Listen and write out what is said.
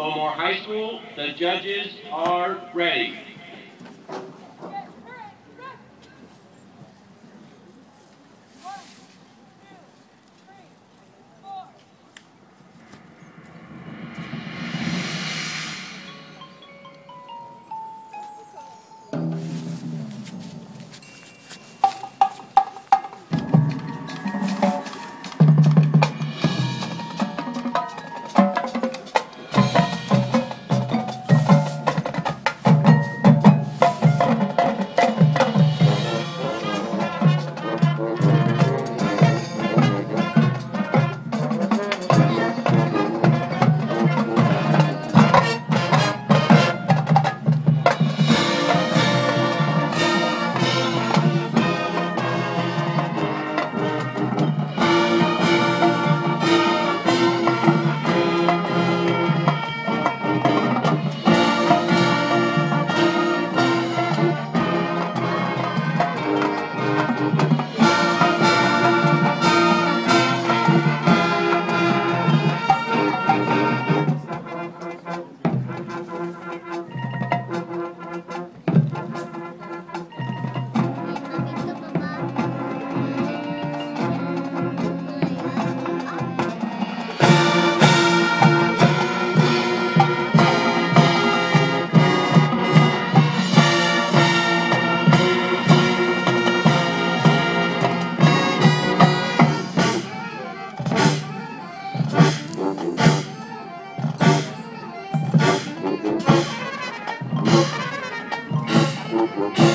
Fillmore High School, the judges are ready. Network.